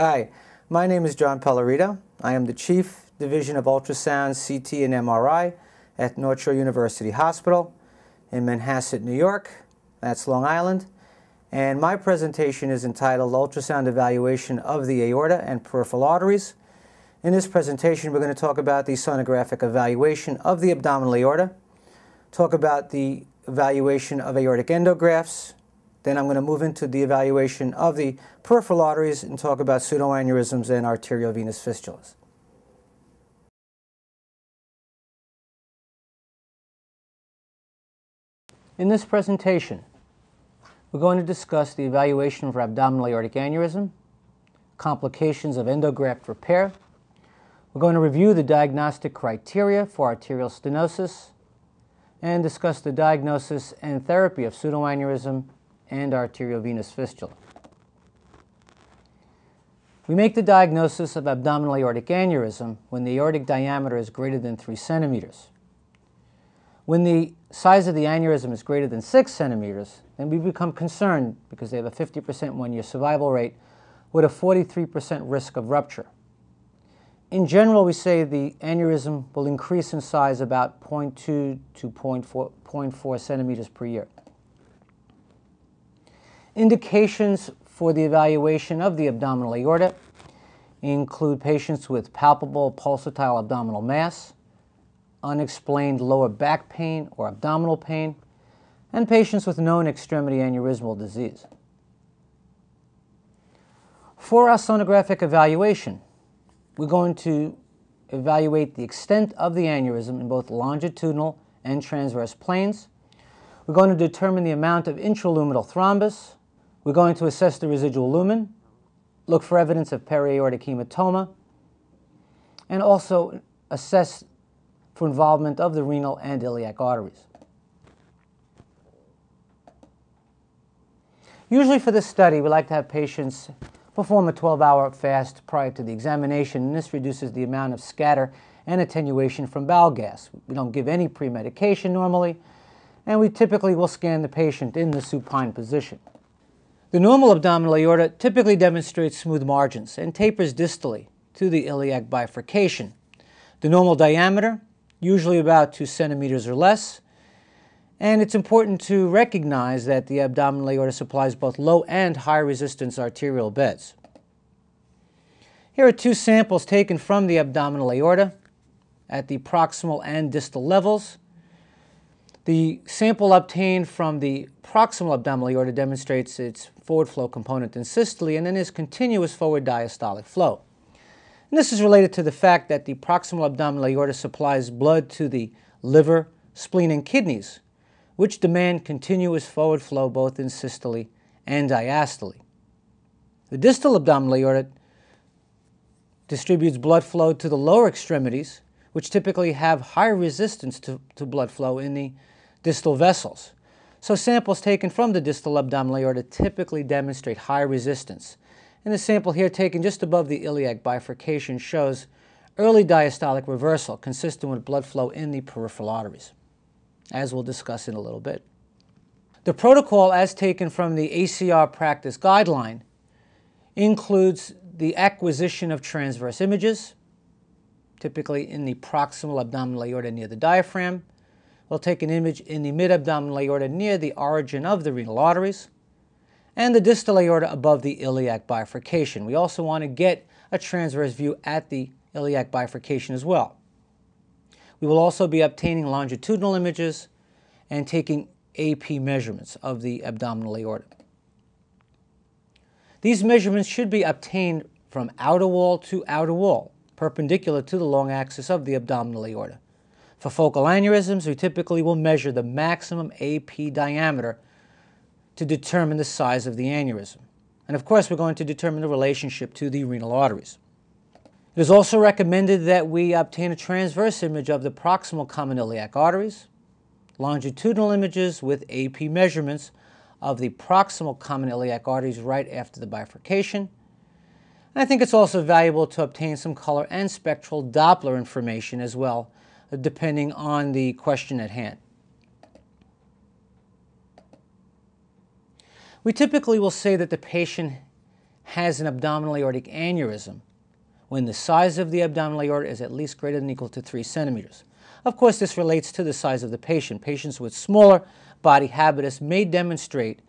Hi, my name is John Pellerito. I am the Chief Division of Ultrasound, CT, and MRI at North Shore University Hospital in Manhasset, New York. That's Long Island. And my presentation is entitled Ultrasound Evaluation of the Aorta and Peripheral Arteries. In this presentation, we're going to talk about the sonographic evaluation of the abdominal aorta, talk about the evaluation of aortic endografts, then I'm going to move into the evaluation of the peripheral arteries and talk about pseudoaneurysms and arteriovenous fistulas. In this presentation, we're going to discuss the evaluation for abdominal aortic aneurysm, complications of endograft repair. We're going to review the diagnostic criteria for arterial stenosis and discuss the diagnosis and therapy of pseudoaneurysm and arteriovenous fistula. We make the diagnosis of abdominal aortic aneurysm when the aortic diameter is greater than 3 centimeters. When the size of the aneurysm is greater than 6 centimeters, then we become concerned because they have a 50% one-year survival rate with a 43% risk of rupture. In general, we say the aneurysm will increase in size about 0.2 to 0.4, 0.4 centimeters per year. Indications for the evaluation of the abdominal aorta include patients with palpable pulsatile abdominal mass, unexplained lower back pain or abdominal pain, and patients with known extremity aneurysmal disease. For our sonographic evaluation, we're going to evaluate the extent of the aneurysm in both longitudinal and transverse planes. We're going to determine the amount of intraluminal thrombus, we're going to assess the residual lumen, look for evidence of periaortic hematoma, and also assess for involvement of the renal and iliac arteries. Usually for this study, we like to have patients perform a 12-hour fast prior to the examination, and this reduces the amount of scatter and attenuation from bowel gas. We don't give any pre-medication normally, and we typically will scan the patient in the supine position. The normal abdominal aorta typically demonstrates smooth margins and tapers distally to the iliac bifurcation. The normal diameter, usually about 2 centimeters or less, and it's important to recognize that the abdominal aorta supplies both low and high resistance arterial beds. Here are two samples taken from the abdominal aorta at the proximal and distal levels. The sample obtained from the proximal abdominal aorta demonstrates its forward flow component in systole and then is continuous forward diastolic flow. And this is related to the fact that the proximal abdominal aorta supplies blood to the liver, spleen, and kidneys, which demand continuous forward flow both in systole and diastole. The distal abdominal aorta distributes blood flow to the lower extremities, which typically have higher resistance to, to blood flow in the distal vessels. So samples taken from the distal abdominal aorta typically demonstrate high resistance. And the sample here taken just above the iliac bifurcation shows early diastolic reversal consistent with blood flow in the peripheral arteries, as we'll discuss in a little bit. The protocol as taken from the ACR practice guideline includes the acquisition of transverse images, typically in the proximal abdominal aorta near the diaphragm, We'll take an image in the mid-abdominal aorta near the origin of the renal arteries and the distal aorta above the iliac bifurcation. We also want to get a transverse view at the iliac bifurcation as well. We will also be obtaining longitudinal images and taking AP measurements of the abdominal aorta. These measurements should be obtained from outer wall to outer wall, perpendicular to the long axis of the abdominal aorta. For focal aneurysms, we typically will measure the maximum AP diameter to determine the size of the aneurysm. And of course, we're going to determine the relationship to the renal arteries. It is also recommended that we obtain a transverse image of the proximal common iliac arteries, longitudinal images with AP measurements of the proximal common iliac arteries right after the bifurcation. And I think it's also valuable to obtain some color and spectral Doppler information as well depending on the question at hand. We typically will say that the patient has an abdominal aortic aneurysm when the size of the abdominal aorta is at least greater than equal to 3 centimeters. Of course, this relates to the size of the patient. Patients with smaller body habitus may demonstrate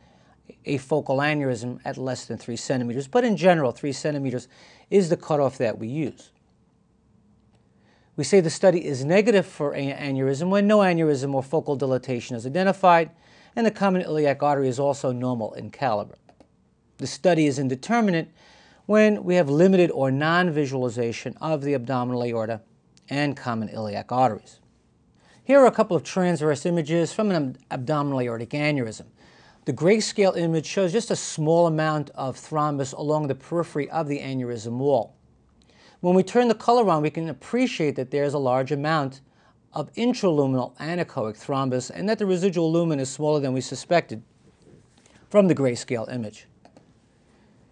a focal aneurysm at less than 3 centimeters, but in general, 3 centimeters is the cutoff that we use. We say the study is negative for aneurysm when no aneurysm or focal dilatation is identified, and the common iliac artery is also normal in caliber. The study is indeterminate when we have limited or non-visualization of the abdominal aorta and common iliac arteries. Here are a couple of transverse images from an abdominal aortic aneurysm. The grayscale image shows just a small amount of thrombus along the periphery of the aneurysm wall. When we turn the color on, we can appreciate that there's a large amount of intraluminal anechoic thrombus and that the residual lumen is smaller than we suspected from the grayscale image.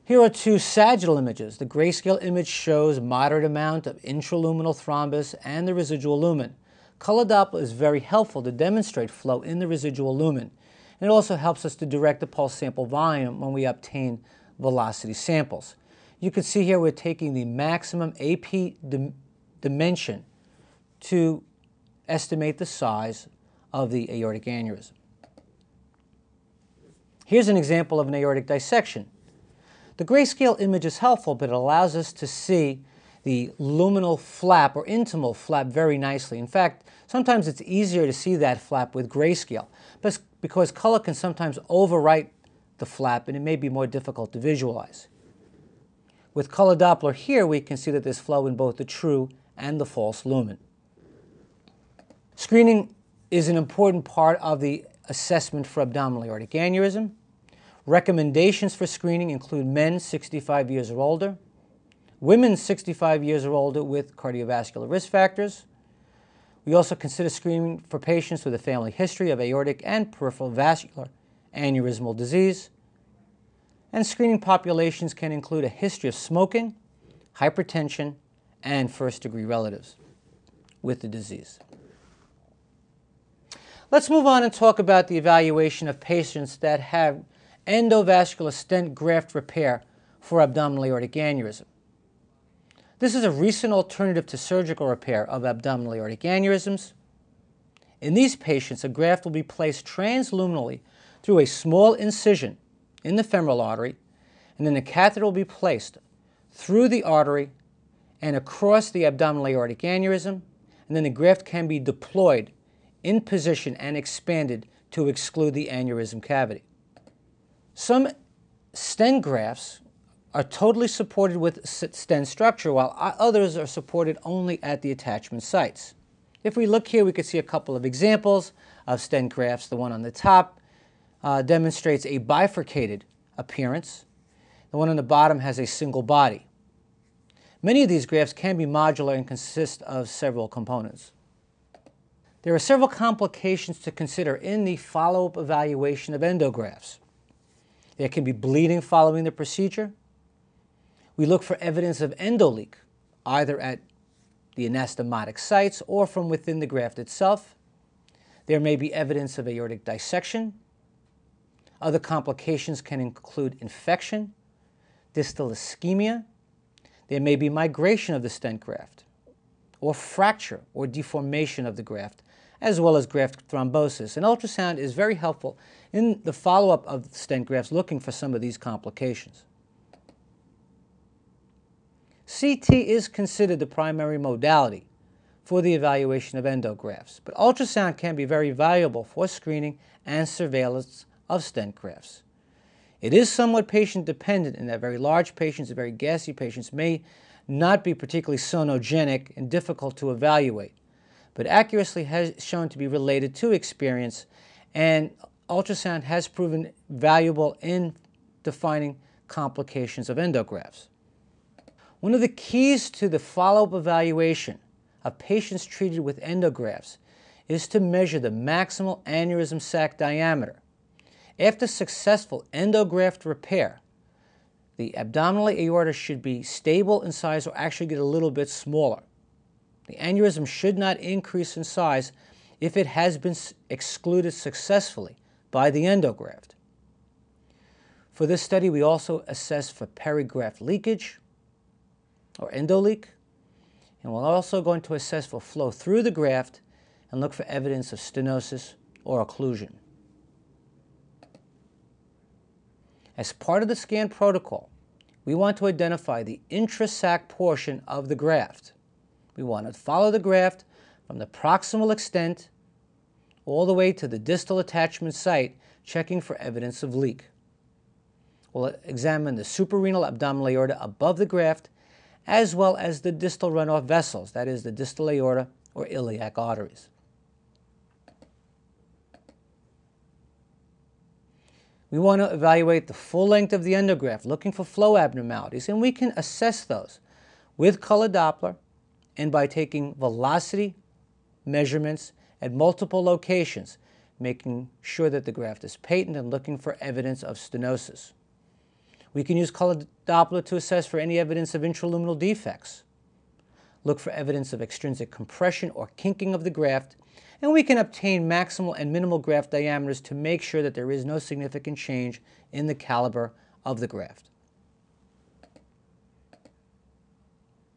Here are two sagittal images. The grayscale image shows moderate amount of intraluminal thrombus and the residual lumen. Color Doppler is very helpful to demonstrate flow in the residual lumen. And it also helps us to direct the pulse sample volume when we obtain velocity samples. You can see here we're taking the maximum AP dim dimension to estimate the size of the aortic aneurysm. Here's an example of an aortic dissection. The grayscale image is helpful, but it allows us to see the luminal flap or intimal flap very nicely. In fact, sometimes it's easier to see that flap with grayscale because color can sometimes overwrite the flap and it may be more difficult to visualize. With color Doppler here, we can see that there's flow in both the true and the false lumen. Screening is an important part of the assessment for abdominal aortic aneurysm. Recommendations for screening include men 65 years or older, women 65 years or older with cardiovascular risk factors. We also consider screening for patients with a family history of aortic and peripheral vascular aneurysmal disease. And screening populations can include a history of smoking, hypertension, and first degree relatives with the disease. Let's move on and talk about the evaluation of patients that have endovascular stent graft repair for abdominal aortic aneurysm. This is a recent alternative to surgical repair of abdominal aortic aneurysms. In these patients, a graft will be placed transluminally through a small incision in the femoral artery, and then the catheter will be placed through the artery and across the abdominal aortic aneurysm, and then the graft can be deployed in position and expanded to exclude the aneurysm cavity. Some stent grafts are totally supported with stent structure, while others are supported only at the attachment sites. If we look here, we can see a couple of examples of stent grafts. The one on the top uh, demonstrates a bifurcated appearance. The one on the bottom has a single body. Many of these grafts can be modular and consist of several components. There are several complications to consider in the follow-up evaluation of endografts. There can be bleeding following the procedure. We look for evidence of endoleak, either at the anastomotic sites or from within the graft itself. There may be evidence of aortic dissection. Other complications can include infection, distal ischemia. There may be migration of the stent graft, or fracture or deformation of the graft, as well as graft thrombosis. And ultrasound is very helpful in the follow-up of stent grafts looking for some of these complications. CT is considered the primary modality for the evaluation of endografts, but ultrasound can be very valuable for screening and surveillance of stent grafts. It is somewhat patient dependent in that very large patients, and very gassy patients may not be particularly sonogenic and difficult to evaluate but accuracy has shown to be related to experience, and ultrasound has proven valuable in defining complications of endografts. One of the keys to the follow-up evaluation of patients treated with endografts is to measure the maximal aneurysm sac diameter. After successful endograft repair, the abdominal aorta should be stable in size or actually get a little bit smaller. The aneurysm should not increase in size if it has been excluded successfully by the endograft. For this study, we also assess for perigraft leakage or endoleak, and we're also going to assess for flow through the graft and look for evidence of stenosis or occlusion. As part of the scan protocol, we want to identify the intrasac portion of the graft. We want to follow the graft from the proximal extent all the way to the distal attachment site, checking for evidence of leak. We'll examine the suprarenal abdominal aorta above the graft, as well as the distal runoff vessels, that is, the distal aorta or iliac arteries. We want to evaluate the full length of the endograft, looking for flow abnormalities, and we can assess those with color Doppler and by taking velocity measurements at multiple locations, making sure that the graft is patent and looking for evidence of stenosis. We can use color Doppler to assess for any evidence of intraluminal defects, look for evidence of extrinsic compression or kinking of the graft, and we can obtain maximal and minimal graft diameters to make sure that there is no significant change in the caliber of the graft.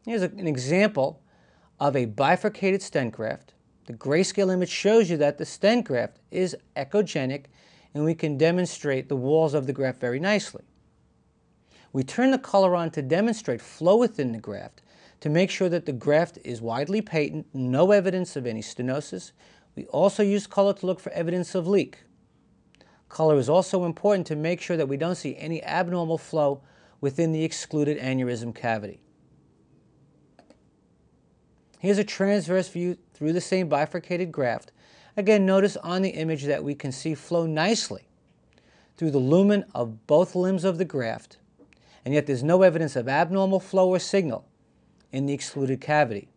Here's an example of a bifurcated stent graft. The grayscale image shows you that the stent graft is echogenic and we can demonstrate the walls of the graft very nicely. We turn the color on to demonstrate flow within the graft to make sure that the graft is widely patent, no evidence of any stenosis. We also use color to look for evidence of leak. Color is also important to make sure that we don't see any abnormal flow within the excluded aneurysm cavity. Here's a transverse view through the same bifurcated graft. Again, notice on the image that we can see flow nicely through the lumen of both limbs of the graft, and yet there's no evidence of abnormal flow or signal in the excluded cavity.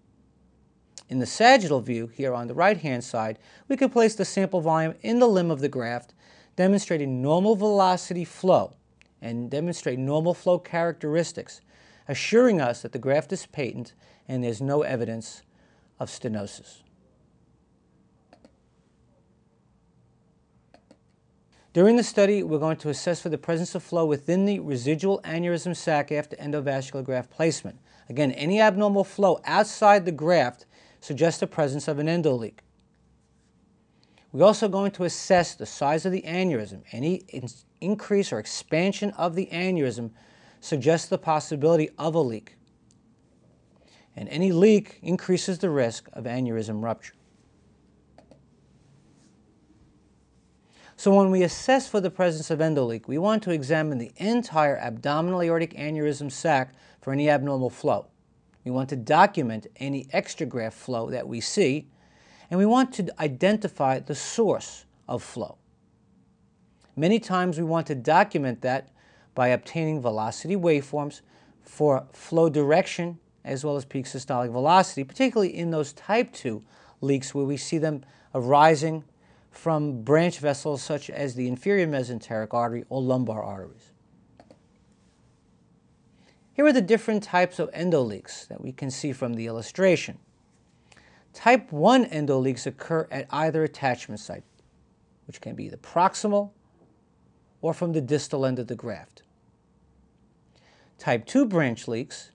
In the sagittal view, here on the right-hand side, we can place the sample volume in the limb of the graft, demonstrating normal velocity flow and demonstrate normal flow characteristics, assuring us that the graft is patent and there's no evidence of stenosis. During the study, we're going to assess for the presence of flow within the residual aneurysm sac after endovascular graft placement. Again, any abnormal flow outside the graft suggests the presence of an endoleak. We're also going to assess the size of the aneurysm. Any in increase or expansion of the aneurysm suggests the possibility of a leak. And any leak increases the risk of aneurysm rupture. So when we assess for the presence of endoleak, we want to examine the entire abdominal aortic aneurysm sac for any abnormal flow. We want to document any extragraft flow that we see, and we want to identify the source of flow. Many times we want to document that by obtaining velocity waveforms for flow direction as well as peak systolic velocity, particularly in those type 2 leaks where we see them arising from branch vessels such as the inferior mesenteric artery or lumbar arteries. Here are the different types of endoleaks that we can see from the illustration. Type 1 endoleaks occur at either attachment site, which can be the proximal or from the distal end of the graft. Type 2 branch leaks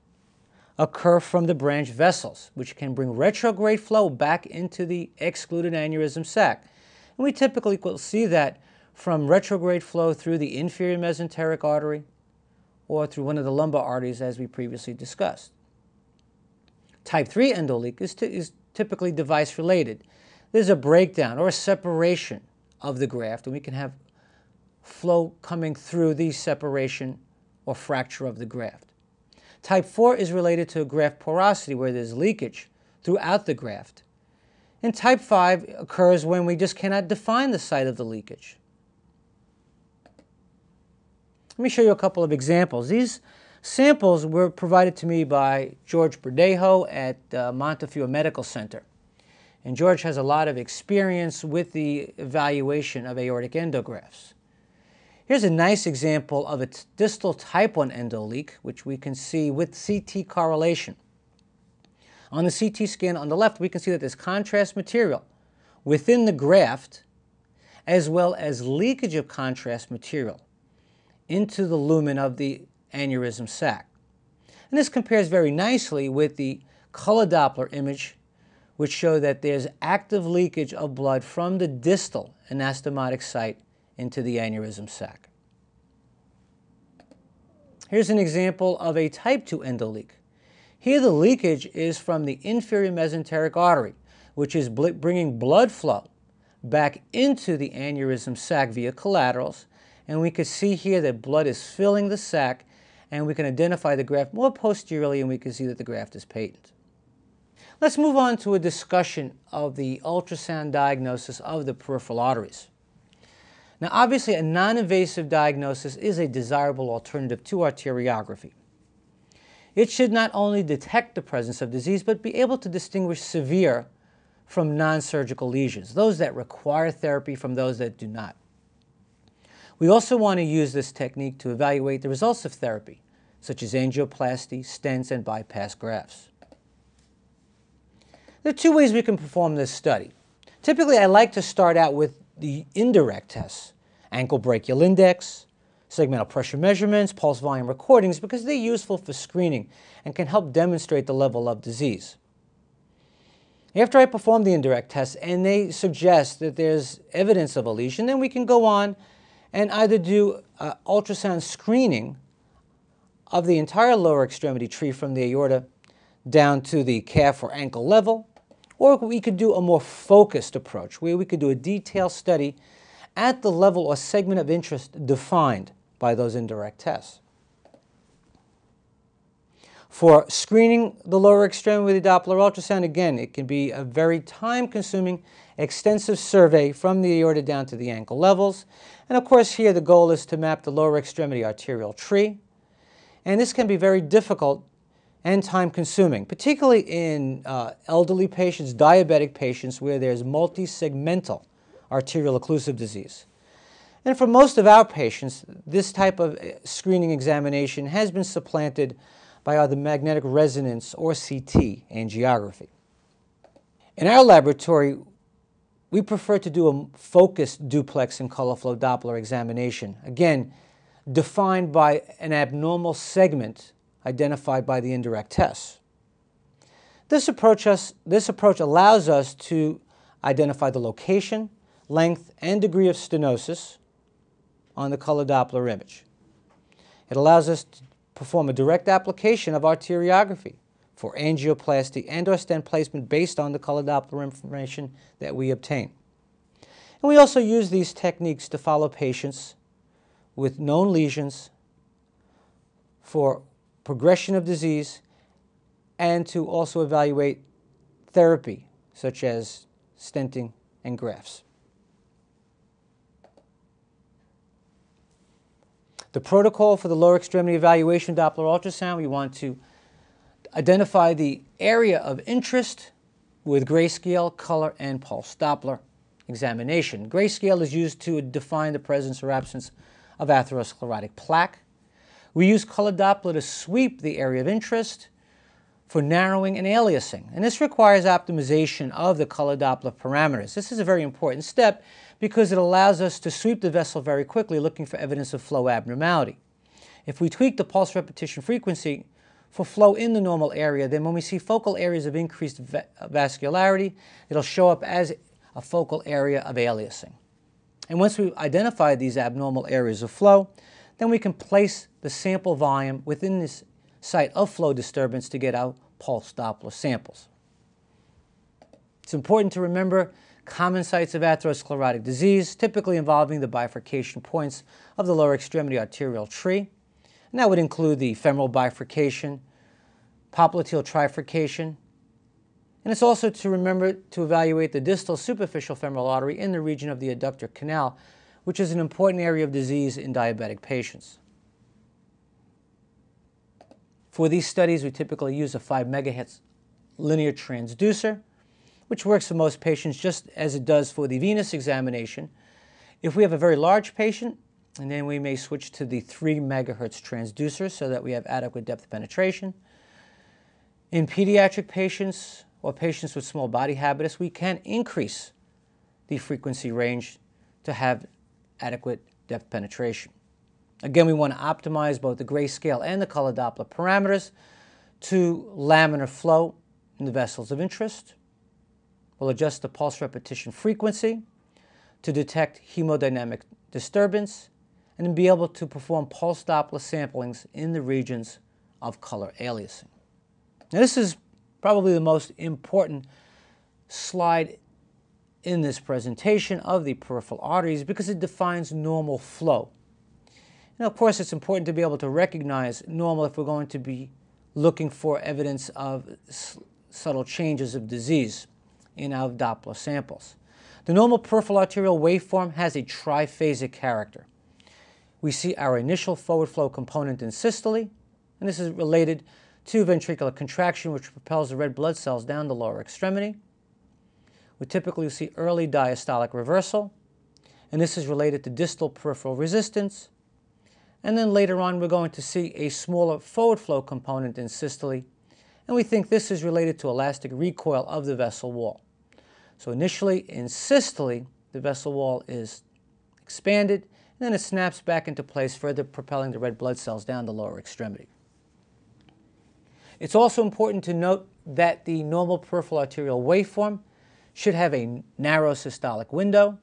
occur from the branch vessels, which can bring retrograde flow back into the excluded aneurysm sac. And we typically will see that from retrograde flow through the inferior mesenteric artery, or through one of the lumbar arteries as we previously discussed. Type 3 endoleak is, is typically device related. There's a breakdown or a separation of the graft, and we can have flow coming through the separation or fracture of the graft. Type 4 is related to graft porosity, where there's leakage throughout the graft. And type 5 occurs when we just cannot define the site of the leakage. Let me show you a couple of examples. These samples were provided to me by George Berdejo at uh, Montefiore Medical Center. And George has a lot of experience with the evaluation of aortic endografts. Here's a nice example of a distal type 1 endoleak, which we can see with CT correlation. On the CT scan on the left, we can see that there's contrast material within the graft, as well as leakage of contrast material into the lumen of the aneurysm sac. And this compares very nicely with the color Doppler image, which show that there's active leakage of blood from the distal anastomotic site into the aneurysm sac. Here's an example of a type 2 endoleak. Here the leakage is from the inferior mesenteric artery, which is bringing blood flow back into the aneurysm sac via collaterals. And we can see here that blood is filling the sac, and we can identify the graft more posteriorly, and we can see that the graft is patent. Let's move on to a discussion of the ultrasound diagnosis of the peripheral arteries. Now, obviously, a non-invasive diagnosis is a desirable alternative to arteriography. It should not only detect the presence of disease, but be able to distinguish severe from non-surgical lesions, those that require therapy from those that do not. We also want to use this technique to evaluate the results of therapy, such as angioplasty, stents, and bypass grafts. There are two ways we can perform this study. Typically, I like to start out with the indirect tests, ankle brachial index, segmental pressure measurements, pulse volume recordings because they're useful for screening and can help demonstrate the level of disease. After I perform the indirect tests and they suggest that there's evidence of a lesion, then we can go on and either do uh, ultrasound screening of the entire lower extremity tree from the aorta down to the calf or ankle level, or we could do a more focused approach where we could do a detailed study at the level or segment of interest defined by those indirect tests. For screening the lower extremity with the Doppler ultrasound, again, it can be a very time-consuming, extensive survey from the aorta down to the ankle levels. And of course, here the goal is to map the lower extremity arterial tree. And this can be very difficult and time-consuming, particularly in uh, elderly patients, diabetic patients, where there's multi-segmental arterial occlusive disease. And for most of our patients, this type of uh, screening examination has been supplanted by either magnetic resonance or CT angiography. In our laboratory, we prefer to do a focused duplex and color flow Doppler examination, again, defined by an abnormal segment identified by the indirect tests. This approach, us, this approach allows us to identify the location, length, and degree of stenosis on the color Doppler image. It allows us to perform a direct application of arteriography for angioplasty and or stent placement based on the color Doppler information that we obtain. And we also use these techniques to follow patients with known lesions for progression of disease and to also evaluate therapy such as stenting and grafts. The protocol for the lower extremity evaluation Doppler ultrasound, we want to identify the area of interest with grayscale, color, and pulse Doppler examination. Grayscale is used to define the presence or absence of atherosclerotic plaque. We use color Doppler to sweep the area of interest for narrowing and aliasing. And this requires optimization of the color Doppler parameters. This is a very important step because it allows us to sweep the vessel very quickly looking for evidence of flow abnormality. If we tweak the pulse repetition frequency for flow in the normal area, then when we see focal areas of increased va vascularity, it'll show up as a focal area of aliasing. And once we've identified these abnormal areas of flow, then we can place the sample volume within this site of flow disturbance to get our pulse Doppler samples. It's important to remember common sites of atherosclerotic disease, typically involving the bifurcation points of the lower extremity arterial tree. And that would include the femoral bifurcation, popliteal trifurcation, and it's also to remember to evaluate the distal superficial femoral artery in the region of the adductor canal, which is an important area of disease in diabetic patients. For these studies, we typically use a 5 megahertz linear transducer which works for most patients just as it does for the venous examination. If we have a very large patient, and then we may switch to the 3 megahertz transducer so that we have adequate depth penetration. In pediatric patients or patients with small body habitus, we can increase the frequency range to have adequate depth penetration. Again, we want to optimize both the grayscale and the color Doppler parameters to laminar flow in the vessels of interest. We'll adjust the pulse repetition frequency to detect hemodynamic disturbance and be able to perform pulse Doppler samplings in the regions of color aliasing. Now, this is probably the most important slide in this presentation of the peripheral arteries because it defines normal flow. Now, of course, it's important to be able to recognize normal if we're going to be looking for evidence of subtle changes of disease in our Doppler samples. The normal peripheral arterial waveform has a triphasic character. We see our initial forward flow component in systole, and this is related to ventricular contraction, which propels the red blood cells down the lower extremity. We typically see early diastolic reversal, and this is related to distal peripheral resistance. And then later on, we're going to see a smaller forward flow component in systole, and we think this is related to elastic recoil of the vessel wall. So initially in systole, the vessel wall is expanded, and then it snaps back into place, further propelling the red blood cells down the lower extremity. It's also important to note that the normal peripheral arterial waveform should have a narrow systolic window,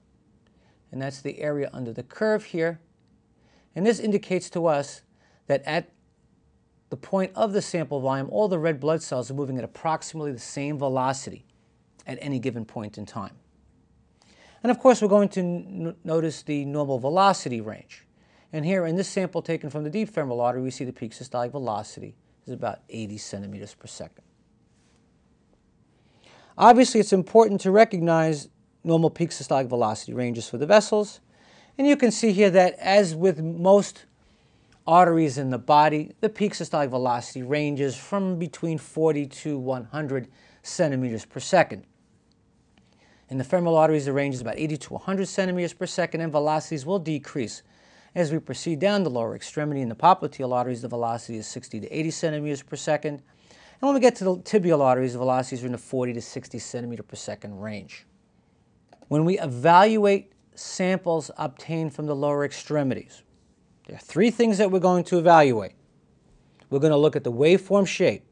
and that's the area under the curve here. And this indicates to us that at the point of the sample volume, all the red blood cells are moving at approximately the same velocity at any given point in time. And of course, we're going to notice the normal velocity range. And here in this sample taken from the deep femoral artery, we see the peak systolic velocity is about 80 centimeters per second. Obviously, it's important to recognize normal peak systolic velocity ranges for the vessels. And you can see here that as with most arteries in the body, the peak systolic velocity ranges from between 40 to 100 centimeters per second. In the femoral arteries, the range is about 80 to 100 centimeters per second, and velocities will decrease as we proceed down the lower extremity. In the popliteal arteries, the velocity is 60 to 80 centimeters per second. And when we get to the tibial arteries, the velocities are in the 40 to 60 centimeter per second range. When we evaluate samples obtained from the lower extremities, there are three things that we're going to evaluate. We're going to look at the waveform shape.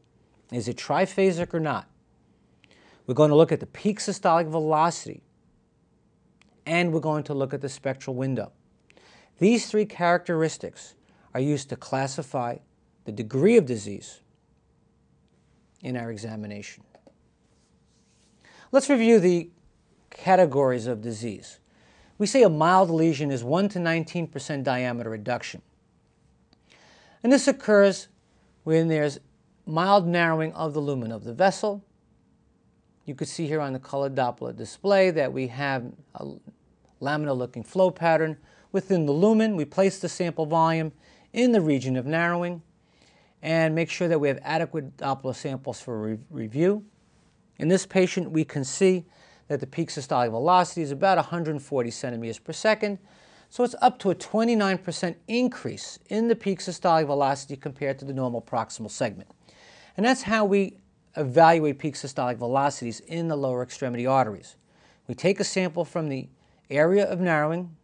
Is it triphasic or not? We're going to look at the peak systolic velocity, and we're going to look at the spectral window. These three characteristics are used to classify the degree of disease in our examination. Let's review the categories of disease. We say a mild lesion is 1 to 19% diameter reduction. And this occurs when there's mild narrowing of the lumen of the vessel you could see here on the color Doppler display that we have a laminar looking flow pattern within the lumen. We place the sample volume in the region of narrowing and make sure that we have adequate Doppler samples for re review. In this patient, we can see that the peak systolic velocity is about 140 centimeters per second. So it's up to a 29% increase in the peak systolic velocity compared to the normal proximal segment. And that's how we evaluate peak systolic velocities in the lower extremity arteries. We take a sample from the area of narrowing,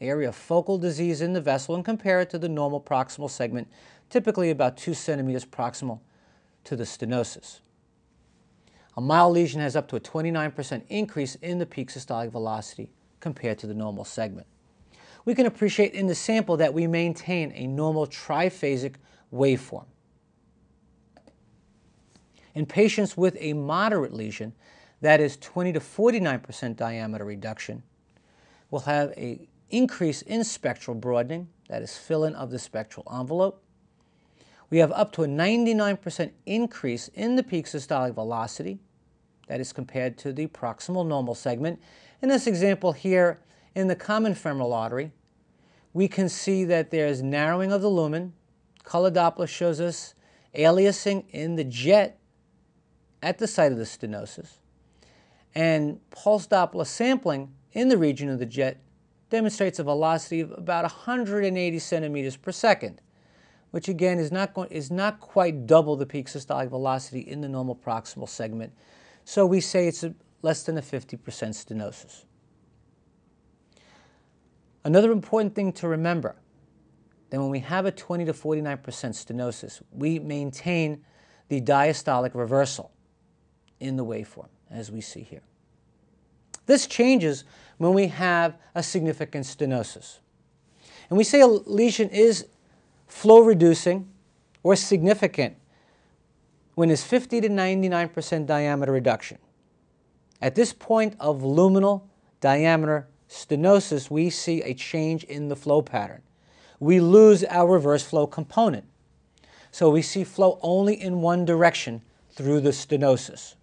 the area of focal disease in the vessel, and compare it to the normal proximal segment, typically about 2 centimeters proximal to the stenosis. A mild lesion has up to a 29% increase in the peak systolic velocity compared to the normal segment. We can appreciate in the sample that we maintain a normal triphasic waveform. In patients with a moderate lesion, that is 20 to 49% diameter reduction, we'll have an increase in spectral broadening, that is fill-in of the spectral envelope. We have up to a 99% increase in the peak systolic velocity, that is compared to the proximal normal segment. In this example here, in the common femoral artery, we can see that there's narrowing of the lumen. Color Doppler shows us aliasing in the jet at the site of the stenosis, and pulse Doppler sampling in the region of the jet demonstrates a velocity of about 180 centimeters per second, which again is not, going, is not quite double the peak systolic velocity in the normal proximal segment. So we say it's less than a 50% stenosis. Another important thing to remember that when we have a 20 to 49% stenosis, we maintain the diastolic reversal in the waveform, as we see here. This changes when we have a significant stenosis. And we say a lesion is flow reducing or significant when it's 50 to 99% diameter reduction. At this point of luminal diameter stenosis, we see a change in the flow pattern. We lose our reverse flow component. So we see flow only in one direction through the stenosis.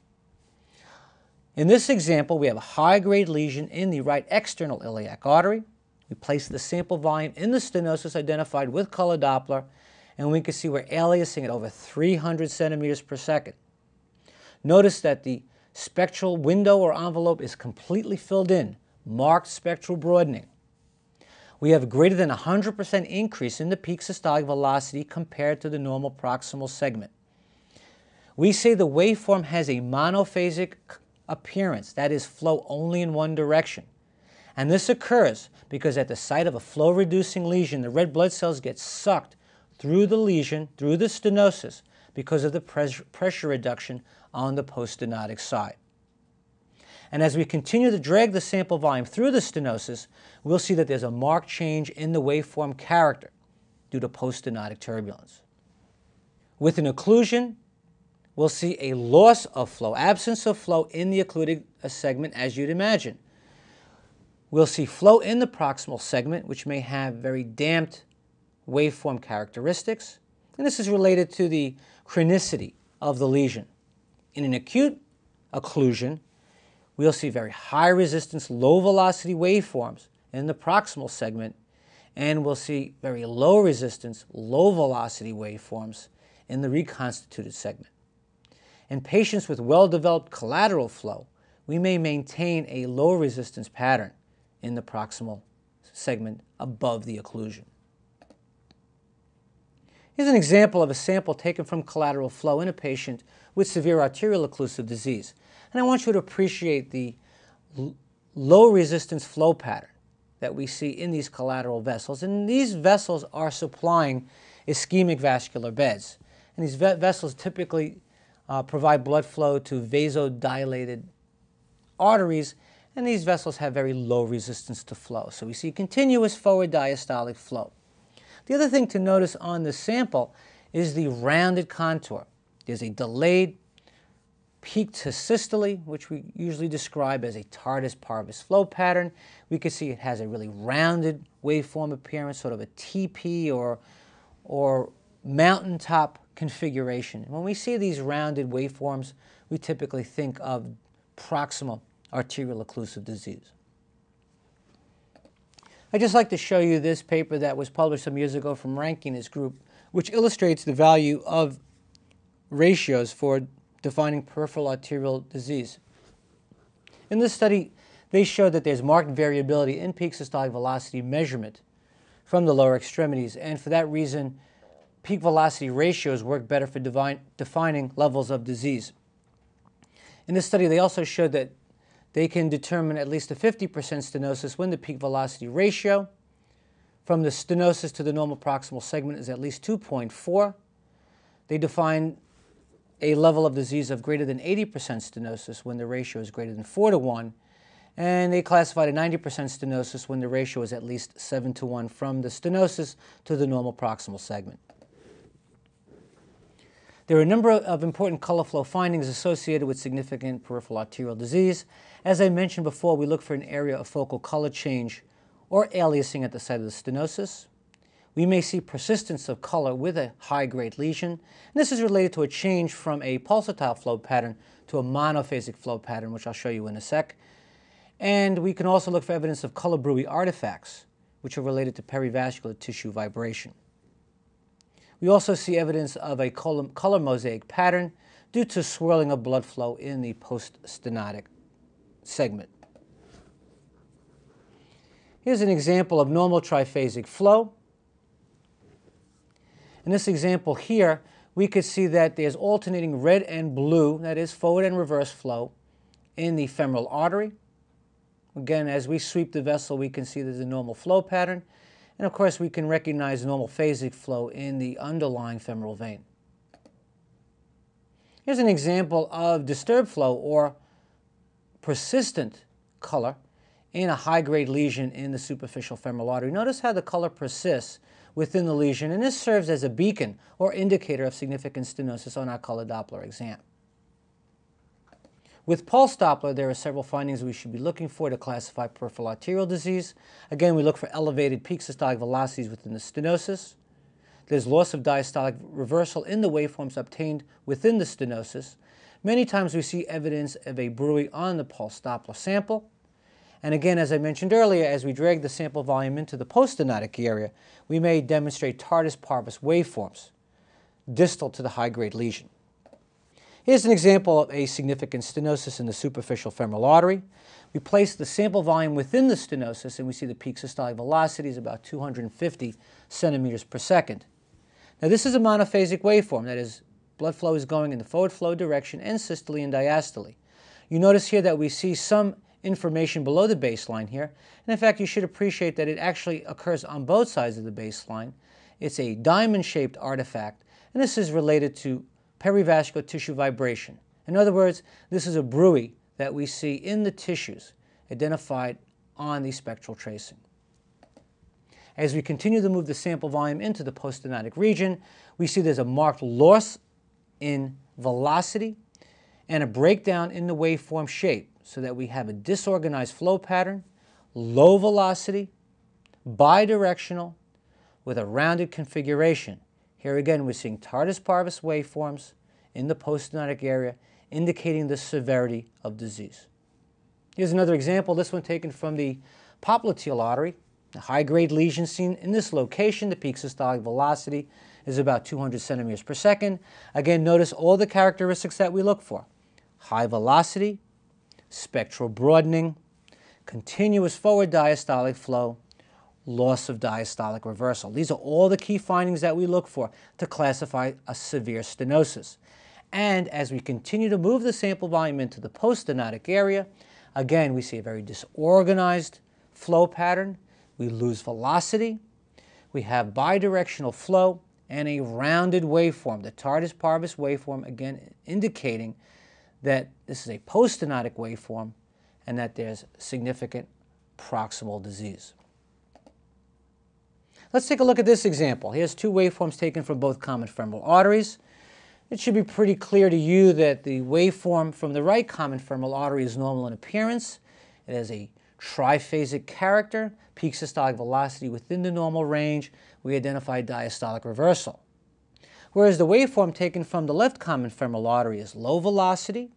In this example, we have a high-grade lesion in the right external iliac artery. We place the sample volume in the stenosis identified with color Doppler, and we can see we're aliasing at over 300 centimeters per second. Notice that the spectral window or envelope is completely filled in, marked spectral broadening. We have greater than 100% increase in the peak systolic velocity compared to the normal proximal segment. We say the waveform has a monophasic appearance, that is, flow only in one direction. And this occurs because at the site of a flow reducing lesion, the red blood cells get sucked through the lesion, through the stenosis, because of the pressure reduction on the poststenotic side. And as we continue to drag the sample volume through the stenosis, we'll see that there's a marked change in the waveform character due to poststenotic turbulence. With an occlusion, we'll see a loss of flow, absence of flow in the occluded uh, segment as you'd imagine. We'll see flow in the proximal segment, which may have very damped waveform characteristics, and this is related to the chronicity of the lesion. In an acute occlusion, we'll see very high resistance, low velocity waveforms in the proximal segment, and we'll see very low resistance, low velocity waveforms in the reconstituted segment. In patients with well-developed collateral flow, we may maintain a low resistance pattern in the proximal segment above the occlusion. Here's an example of a sample taken from collateral flow in a patient with severe arterial occlusive disease. And I want you to appreciate the low resistance flow pattern that we see in these collateral vessels. And these vessels are supplying ischemic vascular beds. And these vessels typically uh, provide blood flow to vasodilated arteries and these vessels have very low resistance to flow. So we see continuous forward diastolic flow. The other thing to notice on the sample is the rounded contour. There's a delayed peak to systole, which we usually describe as a tardus parvus flow pattern. We can see it has a really rounded waveform appearance, sort of a TP or, or mountaintop configuration. when we see these rounded waveforms, we typically think of proximal arterial occlusive disease. I'd just like to show you this paper that was published some years ago from Ranke and his group, which illustrates the value of ratios for defining peripheral arterial disease. In this study, they showed that there's marked variability in peak systolic velocity measurement from the lower extremities, and for that reason, peak velocity ratios work better for defining levels of disease. In this study, they also showed that they can determine at least a 50% stenosis when the peak velocity ratio from the stenosis to the normal proximal segment is at least 2.4. They define a level of disease of greater than 80% stenosis when the ratio is greater than 4 to 1. And they classified a 90% stenosis when the ratio is at least 7 to 1 from the stenosis to the normal proximal segment. There are a number of important color flow findings associated with significant peripheral arterial disease. As I mentioned before, we look for an area of focal color change or aliasing at the site of the stenosis. We may see persistence of color with a high-grade lesion. And this is related to a change from a pulsatile flow pattern to a monophasic flow pattern, which I'll show you in a sec. And we can also look for evidence of color Bruit artifacts, which are related to perivascular tissue vibration. We also see evidence of a color mosaic pattern due to swirling of blood flow in the poststenotic segment. Here's an example of normal triphasic flow. In this example here, we could see that there's alternating red and blue, that is forward and reverse flow, in the femoral artery. Again, as we sweep the vessel, we can see there's a normal flow pattern. And of course, we can recognize normal phasic flow in the underlying femoral vein. Here's an example of disturbed flow or persistent color in a high-grade lesion in the superficial femoral artery. Notice how the color persists within the lesion, and this serves as a beacon or indicator of significant stenosis on our color Doppler exam. With pulse Doppler, there are several findings we should be looking for to classify peripheral arterial disease. Again, we look for elevated peak systolic velocities within the stenosis. There's loss of diastolic reversal in the waveforms obtained within the stenosis. Many times we see evidence of a bruit on the pulse Doppler sample. And again, as I mentioned earlier, as we drag the sample volume into the poststenotic area, we may demonstrate tardus parvus waveforms distal to the high-grade lesion. Here's an example of a significant stenosis in the superficial femoral artery. We place the sample volume within the stenosis and we see the peak systolic velocity is about 250 centimeters per second. Now this is a monophasic waveform, that is, blood flow is going in the forward flow direction and systole and diastole. You notice here that we see some information below the baseline here, and in fact you should appreciate that it actually occurs on both sides of the baseline. It's a diamond-shaped artifact, and this is related to perivascular tissue vibration. In other words, this is a bruit that we see in the tissues identified on the spectral tracing. As we continue to move the sample volume into the poststenotic region, we see there's a marked loss in velocity and a breakdown in the waveform shape so that we have a disorganized flow pattern, low velocity, bidirectional, with a rounded configuration here again, we're seeing tardus parvus waveforms in the poststenotic area, indicating the severity of disease. Here's another example, this one taken from the popliteal artery. A high-grade lesion seen in this location. The peak systolic velocity is about 200 centimeters per second. Again, notice all the characteristics that we look for. High velocity, spectral broadening, continuous forward diastolic flow, loss of diastolic reversal. These are all the key findings that we look for to classify a severe stenosis. And as we continue to move the sample volume into the poststenotic area, again, we see a very disorganized flow pattern. We lose velocity. We have bidirectional flow and a rounded waveform, the tardus parvus waveform, again indicating that this is a poststenotic waveform and that there's significant proximal disease. Let's take a look at this example. Here's two waveforms taken from both common femoral arteries. It should be pretty clear to you that the waveform from the right common femoral artery is normal in appearance. It has a triphasic character, peak systolic velocity within the normal range. We identify diastolic reversal. Whereas the waveform taken from the left common femoral artery is low velocity,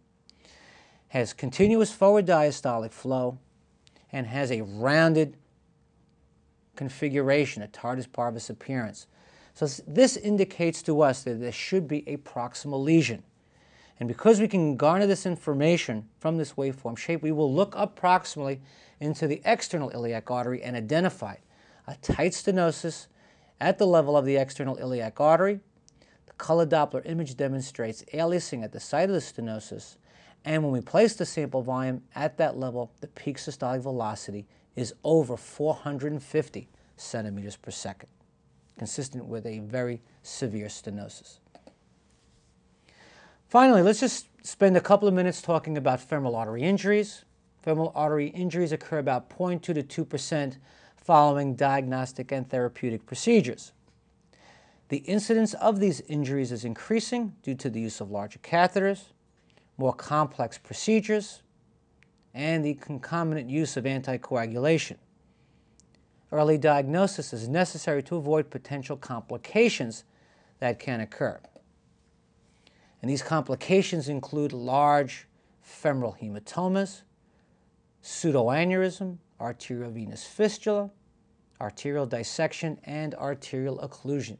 has continuous forward diastolic flow, and has a rounded configuration, a tardus parvus appearance. So this indicates to us that there should be a proximal lesion. And because we can garner this information from this waveform shape, we will look up proximally into the external iliac artery and identify a tight stenosis at the level of the external iliac artery. The color Doppler image demonstrates aliasing at the site of the stenosis, and when we place the sample volume at that level, the peak systolic velocity is over 450 centimeters per second, consistent with a very severe stenosis. Finally, let's just spend a couple of minutes talking about femoral artery injuries. Femoral artery injuries occur about 0.2 to 2% following diagnostic and therapeutic procedures. The incidence of these injuries is increasing due to the use of larger catheters, more complex procedures, and the concomitant use of anticoagulation. Early diagnosis is necessary to avoid potential complications that can occur. And these complications include large femoral hematomas, pseudoaneurysm, arteriovenous fistula, arterial dissection, and arterial occlusion.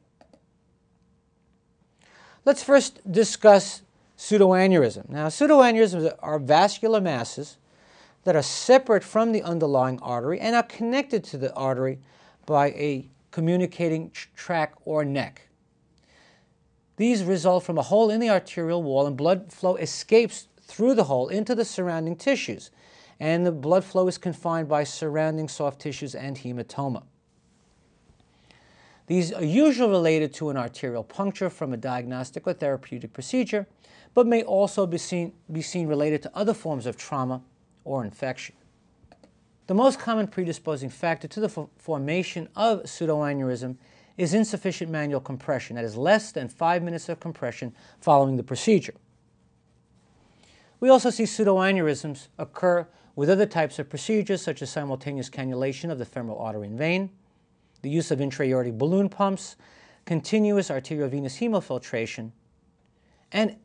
Let's first discuss pseudoaneurysm. Now, pseudoaneurysms are vascular masses that are separate from the underlying artery and are connected to the artery by a communicating tract or neck. These result from a hole in the arterial wall and blood flow escapes through the hole into the surrounding tissues and the blood flow is confined by surrounding soft tissues and hematoma. These are usually related to an arterial puncture from a diagnostic or therapeutic procedure, but may also be seen, be seen related to other forms of trauma or infection. The most common predisposing factor to the formation of pseudoaneurysm is insufficient manual compression, that is, less than five minutes of compression following the procedure. We also see pseudoaneurysms occur with other types of procedures, such as simultaneous cannulation of the femoral artery and vein, the use of intra-aortic balloon pumps, continuous arteriovenous hemofiltration, and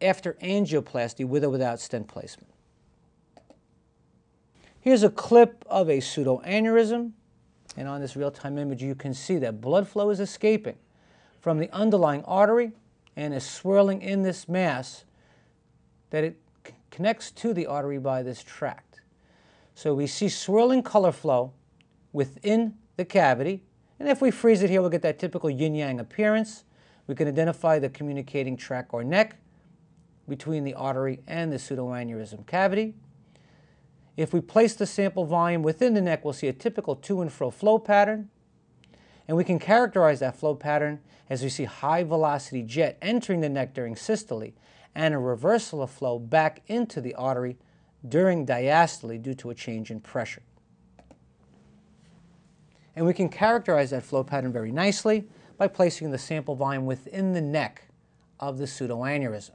after angioplasty with or without stent placement. Here's a clip of a pseudoaneurysm, and on this real-time image you can see that blood flow is escaping from the underlying artery and is swirling in this mass that it connects to the artery by this tract. So we see swirling color flow within the cavity, and if we freeze it here, we'll get that typical yin-yang appearance. We can identify the communicating tract or neck between the artery and the pseudoaneurysm cavity. If we place the sample volume within the neck, we'll see a typical to and fro flow pattern. And we can characterize that flow pattern as we see high velocity jet entering the neck during systole and a reversal of flow back into the artery during diastole due to a change in pressure. And we can characterize that flow pattern very nicely by placing the sample volume within the neck of the pseudoaneurysm.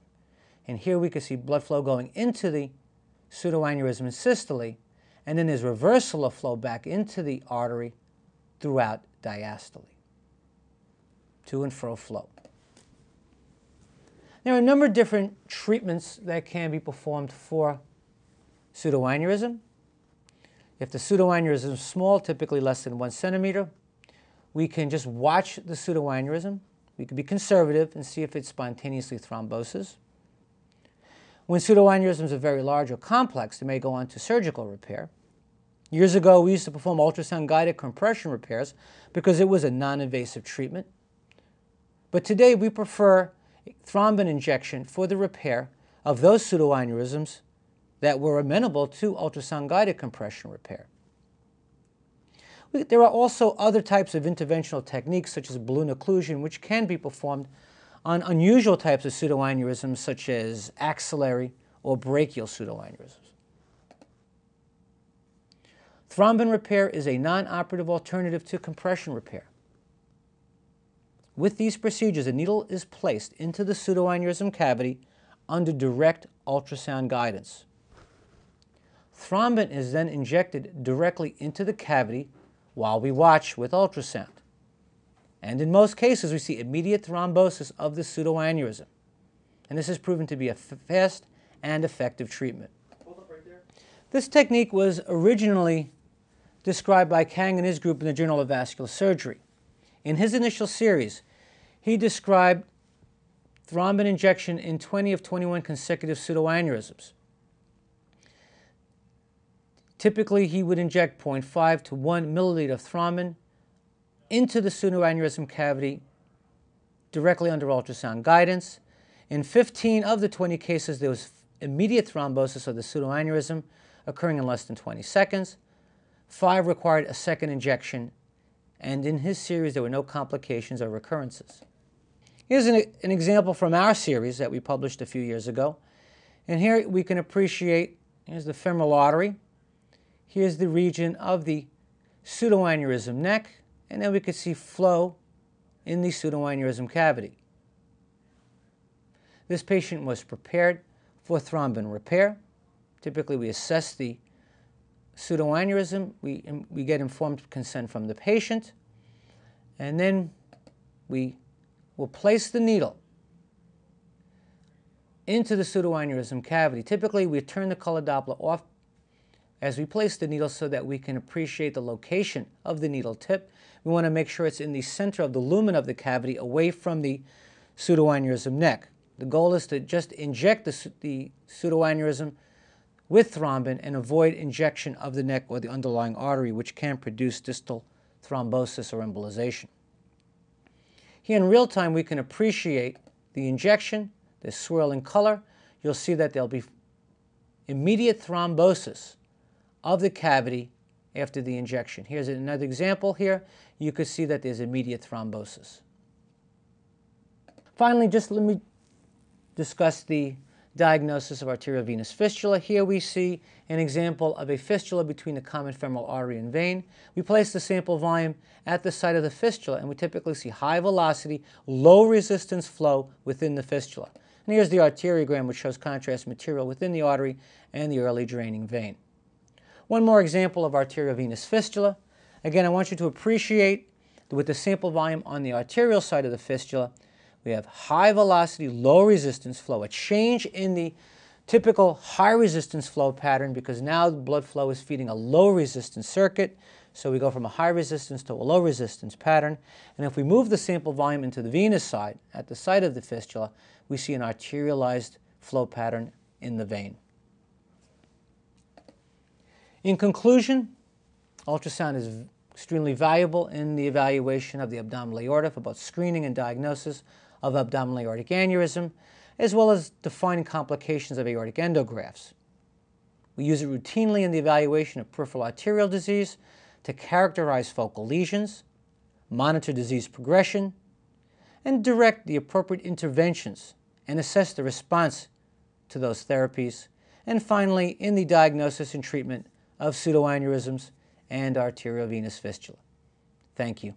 And here we can see blood flow going into the pseudoaneurysm and systole, and then there's reversal of flow back into the artery throughout diastole. To and fro flow. There are a number of different treatments that can be performed for pseudoaneurysm. If the pseudoaneurysm is small, typically less than one centimeter, we can just watch the pseudoaneurysm. We can be conservative and see if it spontaneously thromboses. When pseudoaneurysms are very large or complex, they may go on to surgical repair. Years ago, we used to perform ultrasound-guided compression repairs because it was a non-invasive treatment. But today, we prefer thrombin injection for the repair of those pseudoaneurysms that were amenable to ultrasound-guided compression repair. There are also other types of interventional techniques, such as balloon occlusion, which can be performed on unusual types of pseudoaneurysms such as axillary or brachial pseudoaneurysms. Thrombin repair is a non-operative alternative to compression repair. With these procedures, a needle is placed into the pseudoaneurysm cavity under direct ultrasound guidance. Thrombin is then injected directly into the cavity while we watch with ultrasound. And in most cases, we see immediate thrombosis of the pseudoaneurysm. And this has proven to be a fast and effective treatment. Right this technique was originally described by Kang and his group in the Journal of Vascular Surgery. In his initial series, he described thrombin injection in 20 of 21 consecutive pseudoaneurysms. Typically, he would inject 0.5 to 1 milliliter of thrombin into the pseudoaneurysm cavity directly under ultrasound guidance. In 15 of the 20 cases, there was immediate thrombosis of the pseudoaneurysm occurring in less than 20 seconds. Five required a second injection, and in his series, there were no complications or recurrences. Here's an, an example from our series that we published a few years ago. And here we can appreciate, here's the femoral artery. Here's the region of the pseudoaneurysm neck and then we could see flow in the pseudoaneurysm cavity. This patient was prepared for thrombin repair. Typically, we assess the pseudoaneurysm, we, um, we get informed consent from the patient, and then we will place the needle into the pseudoaneurysm cavity. Typically, we turn the color Doppler off as we place the needle so that we can appreciate the location of the needle tip. We want to make sure it's in the center of the lumen of the cavity away from the pseudoaneurysm neck. The goal is to just inject the, the pseudoaneurysm with thrombin and avoid injection of the neck or the underlying artery, which can produce distal thrombosis or embolization. Here in real time, we can appreciate the injection, the swirling color. You'll see that there'll be immediate thrombosis of the cavity after the injection. Here's another example here. You can see that there's immediate thrombosis. Finally, just let me discuss the diagnosis of arterial venous fistula. Here we see an example of a fistula between the common femoral artery and vein. We place the sample volume at the site of the fistula and we typically see high velocity, low resistance flow within the fistula. And here's the arteriogram which shows contrast material within the artery and the early draining vein. One more example of arteriovenous fistula. Again, I want you to appreciate that with the sample volume on the arterial side of the fistula, we have high velocity, low resistance flow, a change in the typical high resistance flow pattern because now the blood flow is feeding a low resistance circuit. So we go from a high resistance to a low resistance pattern. And if we move the sample volume into the venous side, at the site of the fistula, we see an arterialized flow pattern in the vein. In conclusion, ultrasound is extremely valuable in the evaluation of the abdominal aorta for both screening and diagnosis of abdominal aortic aneurysm, as well as defining complications of aortic endografts. We use it routinely in the evaluation of peripheral arterial disease to characterize focal lesions, monitor disease progression, and direct the appropriate interventions and assess the response to those therapies, and finally, in the diagnosis and treatment of pseudoaneurysms and arteriovenous fistula. Thank you.